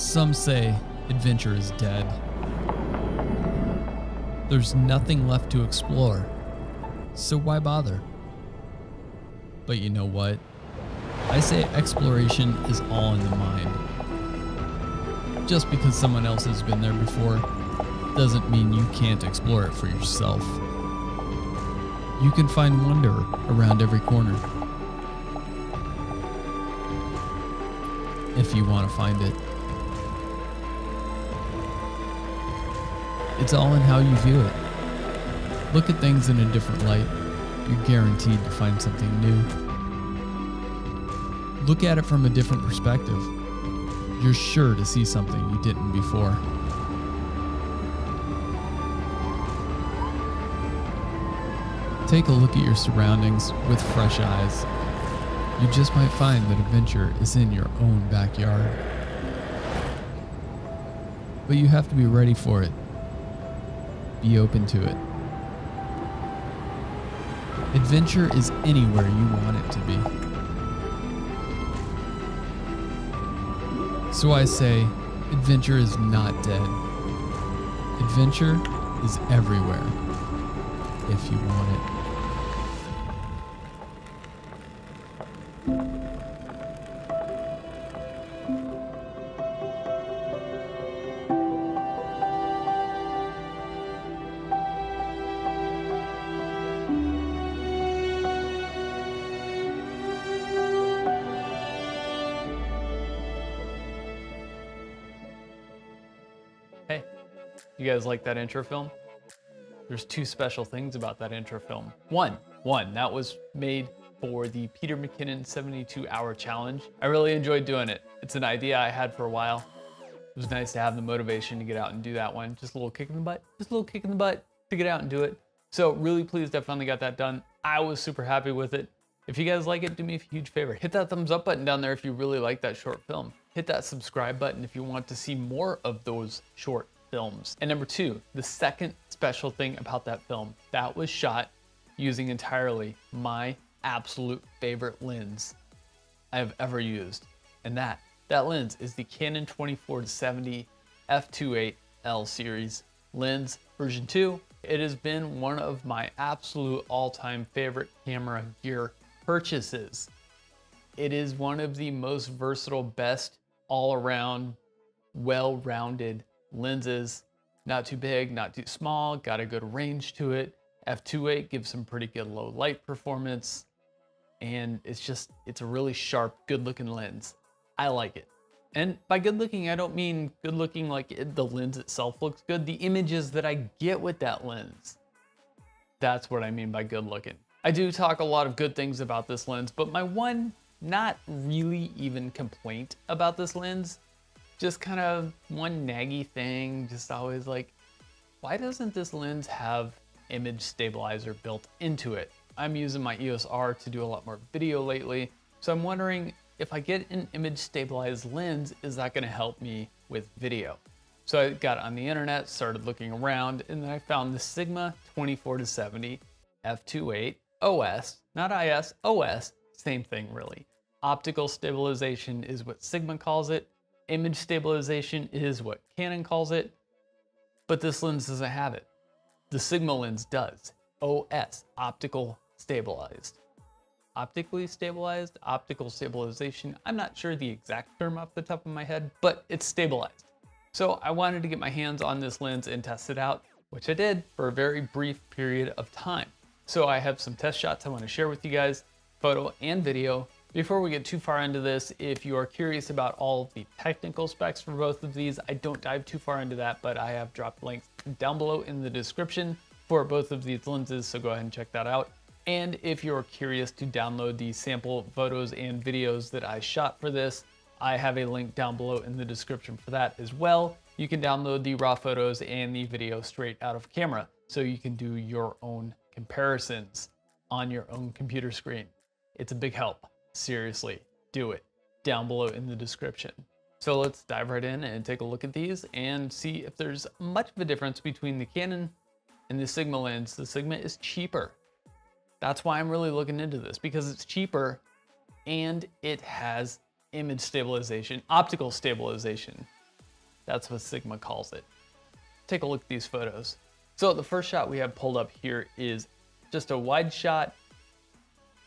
Some say adventure is dead. There's nothing left to explore, so why bother? But you know what? I say exploration is all in the mind. Just because someone else has been there before doesn't mean you can't explore it for yourself. You can find wonder around every corner. If you want to find it. It's all in how you view it. Look at things in a different light. You're guaranteed to find something new. Look at it from a different perspective. You're sure to see something you didn't before. Take a look at your surroundings with fresh eyes. You just might find that adventure is in your own backyard. But you have to be ready for it. Be open to it. Adventure is anywhere you want it to be. So I say, adventure is not dead. Adventure is everywhere if you want it. Guys like that intro film? There's two special things about that intro film. One, one, that was made for the Peter McKinnon 72 hour challenge. I really enjoyed doing it. It's an idea I had for a while. It was nice to have the motivation to get out and do that one. Just a little kick in the butt, just a little kick in the butt to get out and do it. So really pleased I finally got that done. I was super happy with it. If you guys like it, do me a huge favor. Hit that thumbs up button down there if you really like that short film. Hit that subscribe button if you want to see more of those short films. And number two, the second special thing about that film, that was shot using entirely my absolute favorite lens I have ever used. And that, that lens is the Canon 24-70 f2.8L series lens version 2. It has been one of my absolute all-time favorite camera gear purchases. It is one of the most versatile, best all-around, well-rounded lenses. Not too big, not too small, got a good range to it. f2.8 gives some pretty good low light performance. And it's just, it's a really sharp, good looking lens. I like it. And by good looking, I don't mean good looking like it, the lens itself looks good. The images that I get with that lens, that's what I mean by good looking. I do talk a lot of good things about this lens, but my one not really even complaint about this lens, just kind of one naggy thing, just always like, why doesn't this lens have image stabilizer built into it? I'm using my EOS R to do a lot more video lately, so I'm wondering if I get an image stabilized lens, is that gonna help me with video? So I got on the internet, started looking around, and then I found the Sigma 24 to 70 f2.8 OS, not IS, OS, same thing really. Optical stabilization is what Sigma calls it. Image stabilization is what Canon calls it, but this lens doesn't have it. The Sigma lens does. OS, optical stabilized. Optically stabilized, optical stabilization. I'm not sure the exact term off the top of my head, but it's stabilized. So I wanted to get my hands on this lens and test it out, which I did for a very brief period of time. So I have some test shots I want to share with you guys, photo and video. Before we get too far into this, if you are curious about all the technical specs for both of these, I don't dive too far into that, but I have dropped links down below in the description for both of these lenses, so go ahead and check that out. And if you're curious to download the sample photos and videos that I shot for this, I have a link down below in the description for that as well. You can download the raw photos and the video straight out of camera, so you can do your own comparisons on your own computer screen. It's a big help. Seriously, do it. Down below in the description. So let's dive right in and take a look at these and see if there's much of a difference between the Canon and the Sigma lens. The Sigma is cheaper. That's why I'm really looking into this because it's cheaper and it has image stabilization, optical stabilization. That's what Sigma calls it. Take a look at these photos. So the first shot we have pulled up here is just a wide shot.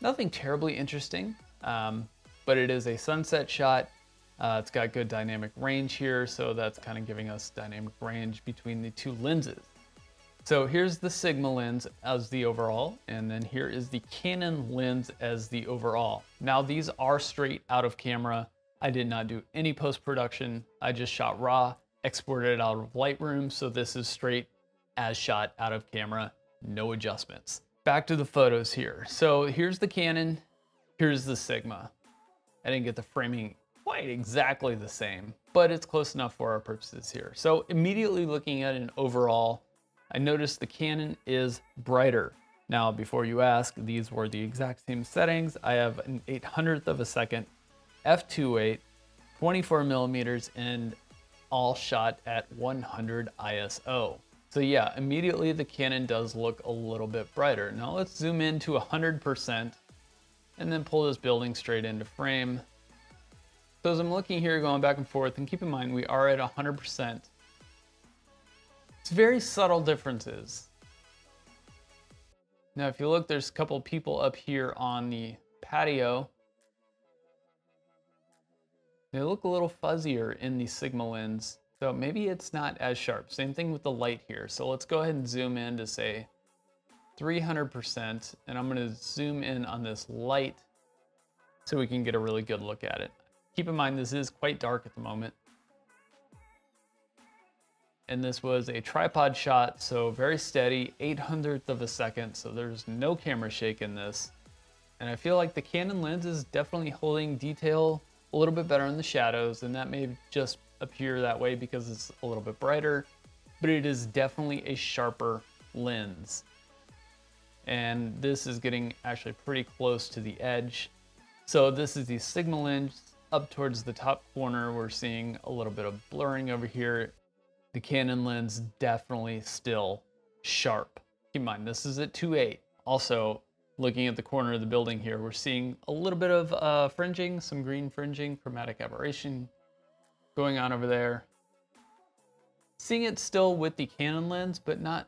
Nothing terribly interesting, um, but it is a sunset shot. Uh, it's got good dynamic range here, so that's kind of giving us dynamic range between the two lenses. So here's the Sigma lens as the overall, and then here is the Canon lens as the overall. Now these are straight out of camera. I did not do any post-production. I just shot raw, exported it out of Lightroom, so this is straight as shot out of camera, no adjustments. Back to the photos here. So here's the Canon, here's the Sigma. I didn't get the framing quite exactly the same, but it's close enough for our purposes here. So immediately looking at an overall, I noticed the Canon is brighter. Now, before you ask, these were the exact same settings. I have an 800th of a second f2.8, 24 millimeters, and all shot at 100 ISO. So yeah, immediately the Canon does look a little bit brighter. Now let's zoom in to 100% and then pull this building straight into frame. So as I'm looking here, going back and forth, and keep in mind we are at 100%. It's very subtle differences. Now if you look, there's a couple people up here on the patio. They look a little fuzzier in the Sigma lens, so maybe it's not as sharp. Same thing with the light here. So let's go ahead and zoom in to say 300%, and I'm gonna zoom in on this light so we can get a really good look at it. Keep in mind, this is quite dark at the moment. And this was a tripod shot, so very steady, 800th of a second, so there's no camera shake in this. And I feel like the Canon lens is definitely holding detail a little bit better in the shadows, and that may just appear that way because it's a little bit brighter, but it is definitely a sharper lens. And this is getting actually pretty close to the edge. So this is the Sigma lens up towards the top corner, we're seeing a little bit of blurring over here. The Canon lens definitely still sharp. Keep in mind, this is at 2.8. Also, looking at the corner of the building here, we're seeing a little bit of uh, fringing, some green fringing, chromatic aberration going on over there. Seeing it still with the Canon lens, but not,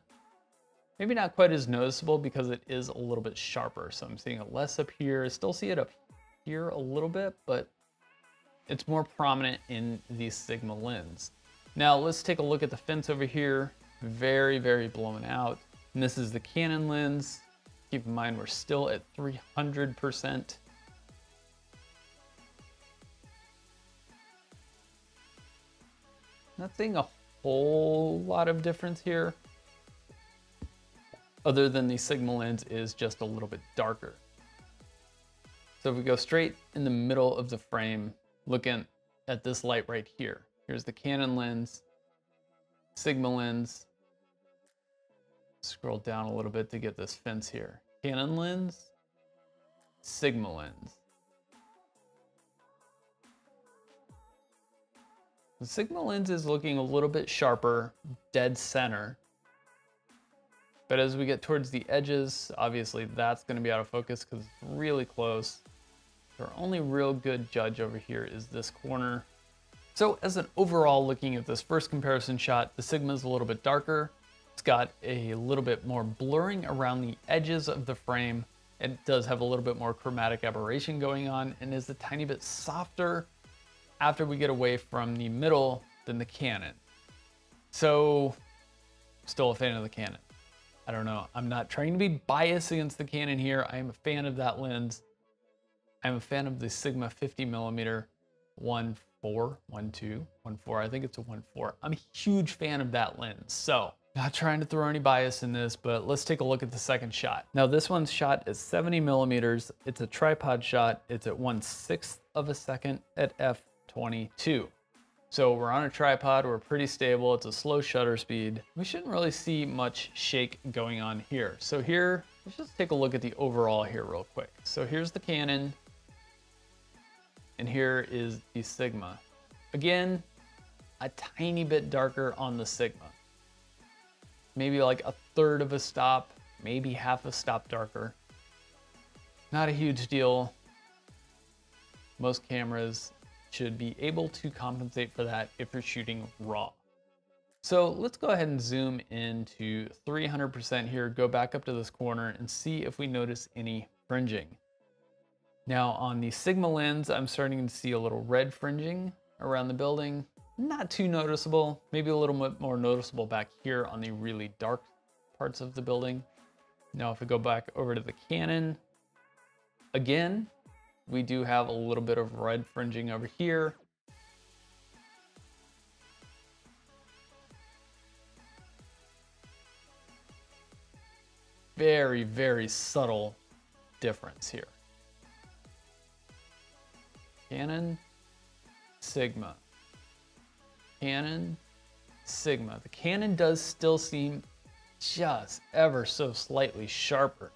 maybe not quite as noticeable because it is a little bit sharper. So I'm seeing it less up here. I still see it up here a little bit, but it's more prominent in the Sigma lens. Now let's take a look at the fence over here. Very, very blown out. And this is the Canon lens. Keep in mind, we're still at 300%. Not seeing a whole lot of difference here, other than the Sigma lens is just a little bit darker. So if we go straight in the middle of the frame, looking at this light right here. Here's the Canon lens, Sigma lens. Scroll down a little bit to get this fence here. Canon lens, Sigma lens. The Sigma lens is looking a little bit sharper, dead center. But as we get towards the edges, obviously that's gonna be out of focus because it's really close. Our only real good judge over here is this corner. So as an overall looking at this first comparison shot, the Sigma is a little bit darker. It's got a little bit more blurring around the edges of the frame. It does have a little bit more chromatic aberration going on and is a tiny bit softer after we get away from the middle than the Canon. So still a fan of the Canon. I don't know. I'm not trying to be biased against the Canon here. I am a fan of that lens. I'm a fan of the Sigma 50 millimeter 1.4, 1.2, 1.4. I think it's a 1.4. I'm a huge fan of that lens. So not trying to throw any bias in this, but let's take a look at the second shot. Now this one's shot at 70 millimeters. It's a tripod shot. It's at 1 6th of a second at f22. So we're on a tripod, we're pretty stable. It's a slow shutter speed. We shouldn't really see much shake going on here. So here, let's just take a look at the overall here real quick. So here's the Canon and here is the Sigma. Again, a tiny bit darker on the Sigma. Maybe like a third of a stop, maybe half a stop darker. Not a huge deal. Most cameras should be able to compensate for that if you're shooting raw. So let's go ahead and zoom into 300% here, go back up to this corner and see if we notice any fringing. Now on the Sigma lens, I'm starting to see a little red fringing around the building. Not too noticeable, maybe a little bit more noticeable back here on the really dark parts of the building. Now if we go back over to the Canon, again, we do have a little bit of red fringing over here. Very, very subtle difference here. Canon, Sigma. Canon, Sigma. The Canon does still seem just ever so slightly sharper.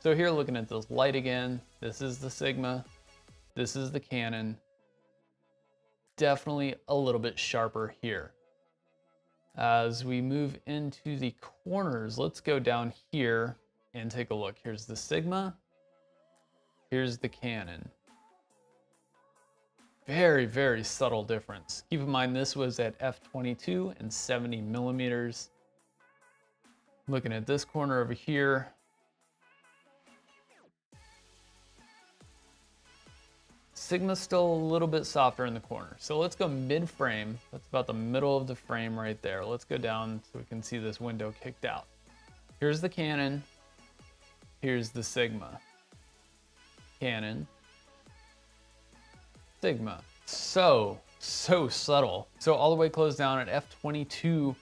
So here looking at this light again, this is the Sigma, this is the Canon. Definitely a little bit sharper here. As we move into the corners, let's go down here and take a look. Here's the Sigma, here's the Canon. Very, very subtle difference. Keep in mind this was at f22 and 70 millimeters. Looking at this corner over here. Sigma's still a little bit softer in the corner. So let's go mid frame. That's about the middle of the frame right there. Let's go down so we can see this window kicked out. Here's the Canon. Here's the Sigma. Canon. Sigma. So, so subtle. So all the way closed down at f22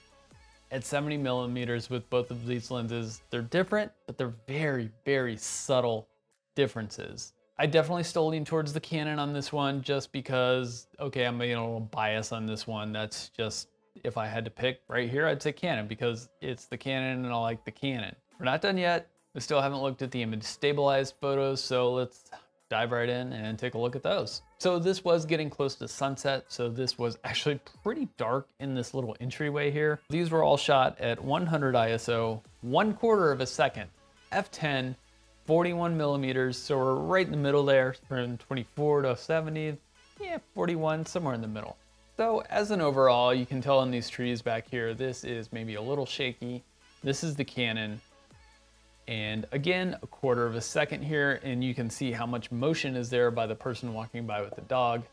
at 70 millimeters with both of these lenses. They're different, but they're very, very subtle differences. I definitely still lean towards the Canon on this one just because, okay, I'm being a little bias on this one. That's just, if I had to pick right here, I'd say Canon because it's the Canon and I like the Canon. We're not done yet. We still haven't looked at the image stabilized photos, so let's dive right in and take a look at those. So this was getting close to sunset, so this was actually pretty dark in this little entryway here. These were all shot at 100 ISO, one quarter of a second, f10, 41 millimeters, so we're right in the middle there, from 24 to 70, yeah, 41, somewhere in the middle. So as an overall, you can tell in these trees back here, this is maybe a little shaky. This is the Canon, and again, a quarter of a second here, and you can see how much motion is there by the person walking by with the dog.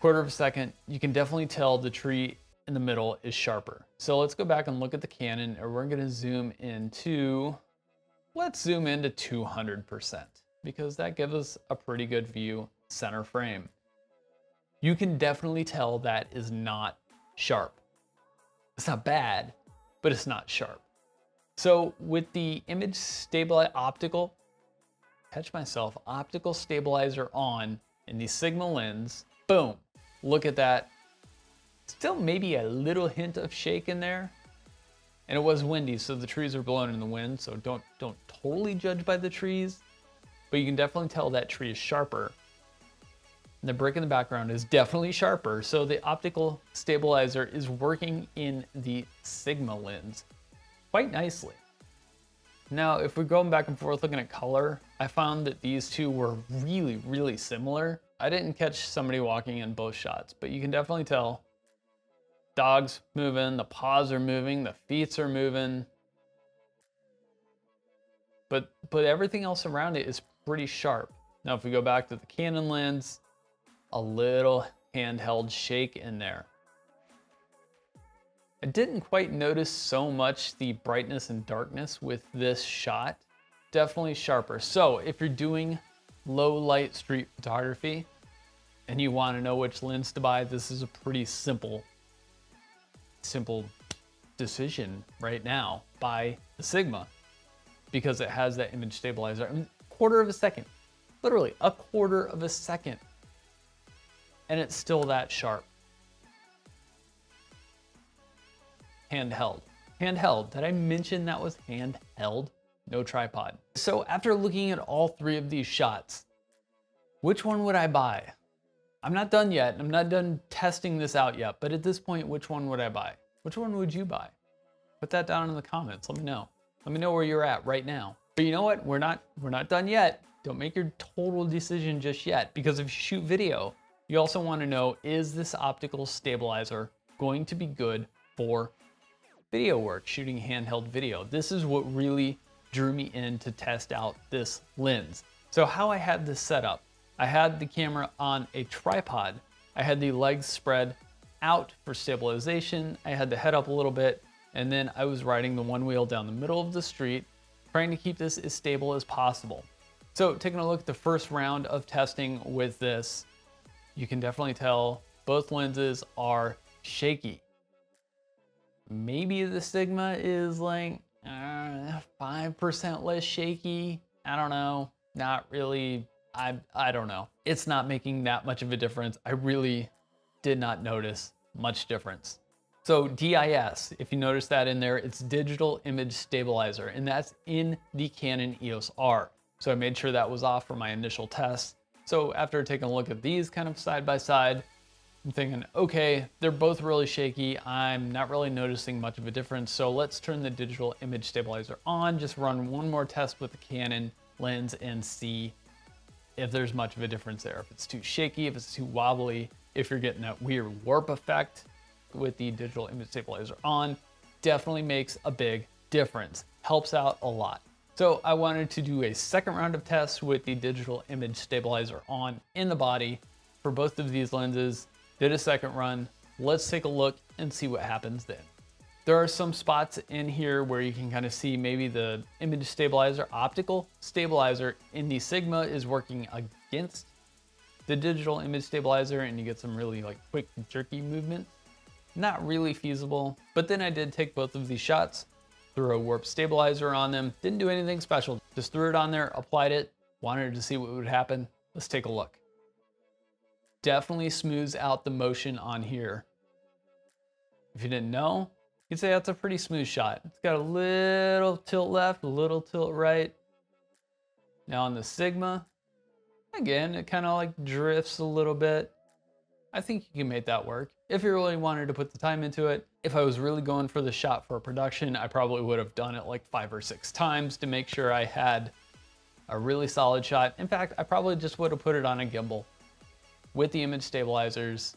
Quarter of a second, you can definitely tell the tree in the middle is sharper. So let's go back and look at the Canon, and we're gonna zoom into, let's zoom into 200%, because that gives us a pretty good view center frame. You can definitely tell that is not sharp. It's not bad, but it's not sharp. So with the image stabilize optical, catch myself, optical stabilizer on in the Sigma lens, boom, look at that. Still maybe a little hint of shake in there. And it was windy, so the trees are blowing in the wind, so don't, don't totally judge by the trees, but you can definitely tell that tree is sharper. And the brick in the background is definitely sharper, so the optical stabilizer is working in the Sigma lens quite nicely. Now, if we're going back and forth looking at color, I found that these two were really, really similar. I didn't catch somebody walking in both shots, but you can definitely tell dogs moving, the paws are moving, the feet are moving. But, but everything else around it is pretty sharp. Now, if we go back to the Canon lens, a little handheld shake in there. I didn't quite notice so much the brightness and darkness with this shot. Definitely sharper. So if you're doing low light street photography and you want to know which lens to buy, this is a pretty simple, simple decision right now. Buy the Sigma because it has that image stabilizer. I quarter of a second, literally a quarter of a second. And it's still that sharp. handheld. Handheld, did I mention that was handheld? No tripod. So after looking at all three of these shots, which one would I buy? I'm not done yet. I'm not done testing this out yet, but at this point, which one would I buy? Which one would you buy? Put that down in the comments. Let me know. Let me know where you're at right now. But you know what? We're not we're not done yet. Don't make your total decision just yet because if you shoot video, You also want to know, is this optical stabilizer going to be good for video work, shooting handheld video? This is what really drew me in to test out this lens. So how I had this set up, I had the camera on a tripod. I had the legs spread out for stabilization. I had the head up a little bit, and then I was riding the one wheel down the middle of the street, trying to keep this as stable as possible. So taking a look at the first round of testing with this, you can definitely tell both lenses are shaky. Maybe the Sigma is like 5% uh, less shaky. I don't know. Not really. I, I don't know. It's not making that much of a difference. I really did not notice much difference. So DIS, if you notice that in there, it's digital image stabilizer, and that's in the Canon EOS R. So I made sure that was off for my initial test. So after taking a look at these kind of side by side, I'm thinking, okay, they're both really shaky. I'm not really noticing much of a difference. So let's turn the digital image stabilizer on, just run one more test with the Canon lens and see if there's much of a difference there. If it's too shaky, if it's too wobbly, if you're getting that weird warp effect with the digital image stabilizer on, definitely makes a big difference. Helps out a lot. So I wanted to do a second round of tests with the digital image stabilizer on in the body for both of these lenses. Did a second run. Let's take a look and see what happens then. There are some spots in here where you can kind of see maybe the image stabilizer, optical stabilizer in the Sigma is working against the digital image stabilizer and you get some really like quick jerky movement. Not really feasible, but then I did take both of these shots threw a warp stabilizer on them. Didn't do anything special, just threw it on there, applied it, wanted to see what would happen. Let's take a look. Definitely smooths out the motion on here. If you didn't know, you'd say that's a pretty smooth shot. It's got a little tilt left, a little tilt right. Now on the Sigma, again, it kind of like drifts a little bit. I think you can make that work. If you really wanted to put the time into it, if I was really going for the shot for production, I probably would have done it like five or six times to make sure I had a really solid shot. In fact, I probably just would have put it on a gimbal with the image stabilizers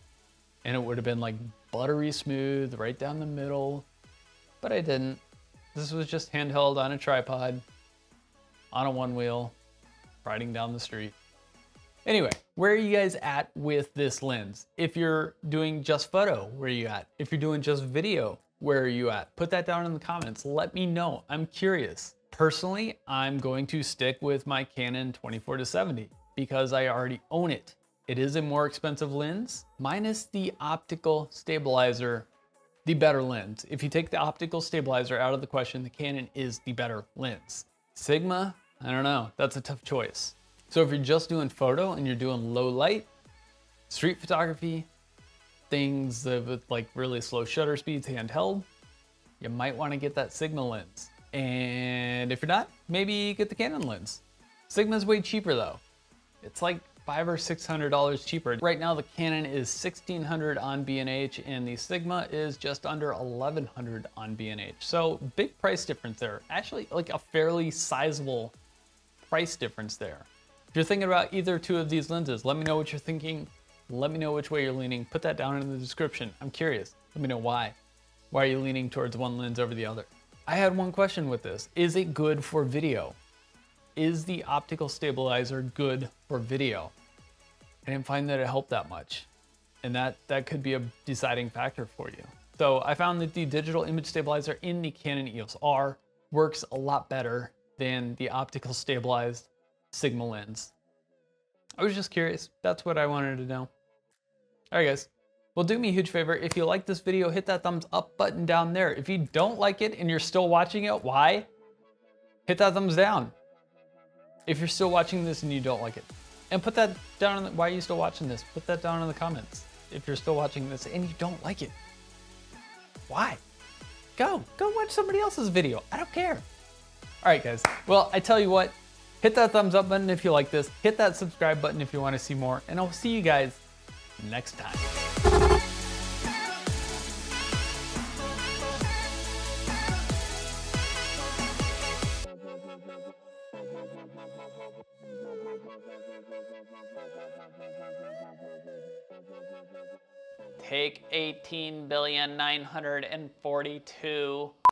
and it would have been like buttery smooth right down the middle, but I didn't. This was just handheld on a tripod on a one wheel riding down the street. Anyway, where are you guys at with this lens? If you're doing just photo, where are you at? If you're doing just video, where are you at? Put that down in the comments. Let me know. I'm curious. Personally, I'm going to stick with my Canon 24 to 70 because I already own it. It is a more expensive lens, minus the optical stabilizer, the better lens. If you take the optical stabilizer out of the question, the Canon is the better lens. Sigma, I don't know, that's a tough choice. So if you're just doing photo and you're doing low light, street photography, things with like really slow shutter speeds handheld, you might want to get that Sigma lens. And if you're not, maybe get the Canon lens. Sigma's way cheaper though. It's like five or six hundred dollars cheaper. Right now the Canon is 1600 on B&H and the Sigma is just under 1100 on B&H. So big price difference there. Actually like a fairly sizable price difference there. If you're thinking about either two of these lenses, let me know what you're thinking. Let me know which way you're leaning. Put that down in the description. I'm curious. Let me know why. Why are you leaning towards one lens over the other? I had one question with this. Is it good for video? Is the optical stabilizer good for video? I didn't find that it helped that much. And that, that could be a deciding factor for you. So I found that the digital image stabilizer in the Canon EOS R works a lot better than the optical stabilized Sigma lens. I was just curious. That's what I wanted to know. All right, guys. Well, do me a huge favor. If you like this video, hit that thumbs up button down there. If you don't like it and you're still watching it, why? Hit that thumbs down. If you're still watching this and you don't like it. And put that down the, why are you still watching this? Put that down in the comments. If you're still watching this and you don't like it. Why? Go, go watch somebody else's video. I don't care. All right, guys. Well, I tell you what, Hit that thumbs up button if you like this. Hit that subscribe button if you want to see more. And I'll see you guys next time. Take 18 billion 942.